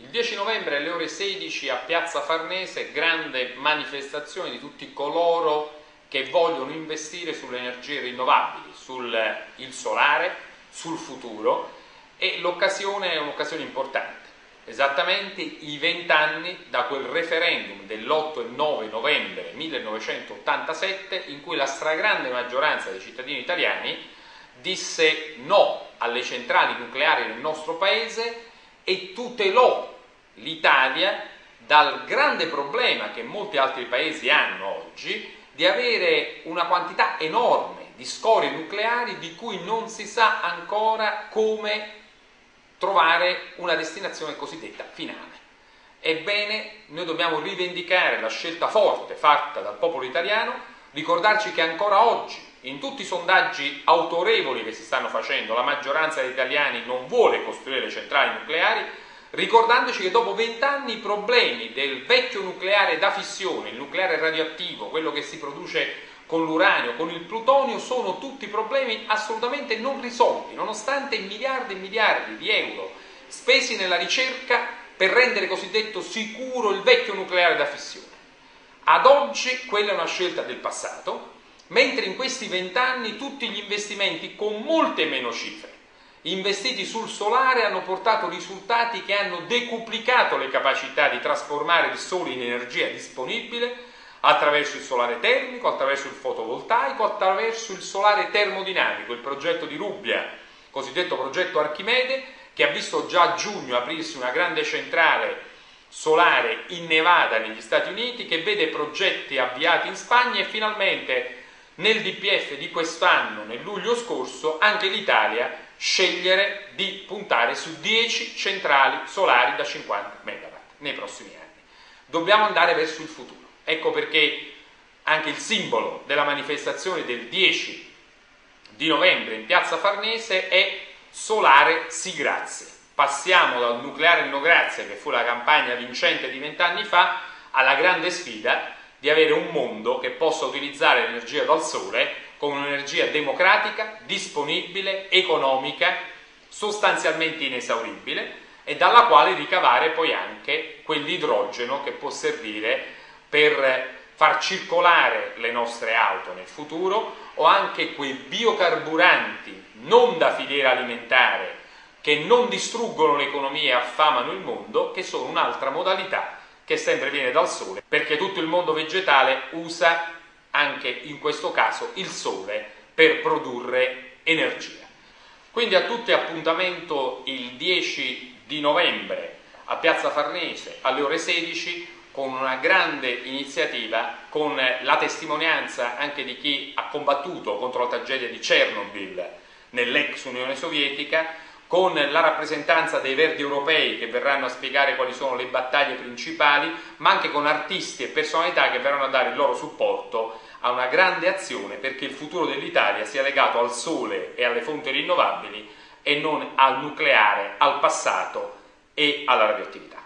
Il 10 novembre alle ore 16 a Piazza Farnese grande manifestazione di tutti coloro che vogliono investire sulle energie rinnovabili, sul solare, sul futuro e l'occasione è un'occasione importante. Esattamente i vent'anni da quel referendum dell'8 e 9 novembre 1987 in cui la stragrande maggioranza dei cittadini italiani disse no alle centrali nucleari nel nostro paese e tutelò l'Italia dal grande problema che molti altri paesi hanno oggi di avere una quantità enorme di scorie nucleari di cui non si sa ancora come trovare una destinazione cosiddetta finale. Ebbene, noi dobbiamo rivendicare la scelta forte fatta dal popolo italiano, ricordarci che ancora oggi, in tutti i sondaggi autorevoli che si stanno facendo, la maggioranza degli italiani non vuole costruire centrali nucleari, ricordandoci che dopo vent'anni i problemi del vecchio nucleare da fissione, il nucleare radioattivo, quello che si produce con l'uranio, con il plutonio, sono tutti problemi assolutamente non risolti, nonostante miliardi e miliardi di euro spesi nella ricerca per rendere cosiddetto sicuro il vecchio nucleare da fissione. Ad oggi quella è una scelta del passato, mentre in questi vent'anni tutti gli investimenti con molte meno cifre investiti sul solare hanno portato risultati che hanno decuplicato le capacità di trasformare il sole in energia disponibile attraverso il solare termico, attraverso il fotovoltaico, attraverso il solare termodinamico, il progetto di Rubbia, cosiddetto progetto Archimede, che ha visto già a giugno aprirsi una grande centrale solare in Nevada negli Stati Uniti, che vede progetti avviati in Spagna e finalmente nel DPF di quest'anno, nel luglio scorso, anche l'Italia scegliere di puntare su 10 centrali solari da 50 MW nei prossimi anni. Dobbiamo andare verso il futuro. Ecco perché anche il simbolo della manifestazione del 10 di novembre in piazza Farnese è Solare sì grazie. Passiamo dal nucleare no grazie, che fu la campagna vincente di vent'anni fa, alla grande sfida di avere un mondo che possa utilizzare l'energia dal sole con un'energia democratica, disponibile, economica, sostanzialmente inesauribile e dalla quale ricavare poi anche quell'idrogeno che può servire per far circolare le nostre auto nel futuro o anche quei biocarburanti non da filiera alimentare che non distruggono l'economia e affamano il mondo, che sono un'altra modalità che sempre viene dal sole, perché tutto il mondo vegetale usa anche in questo caso il sole per produrre energia. Quindi a tutti appuntamento il 10 di novembre a Piazza Farnese alle ore 16 con una grande iniziativa, con la testimonianza anche di chi ha combattuto contro la tragedia di Chernobyl nell'ex Unione Sovietica, con la rappresentanza dei Verdi europei che verranno a spiegare quali sono le battaglie principali, ma anche con artisti e personalità che verranno a dare il loro supporto a una grande azione perché il futuro dell'Italia sia legato al sole e alle fonti rinnovabili e non al nucleare, al passato e alla radioattività.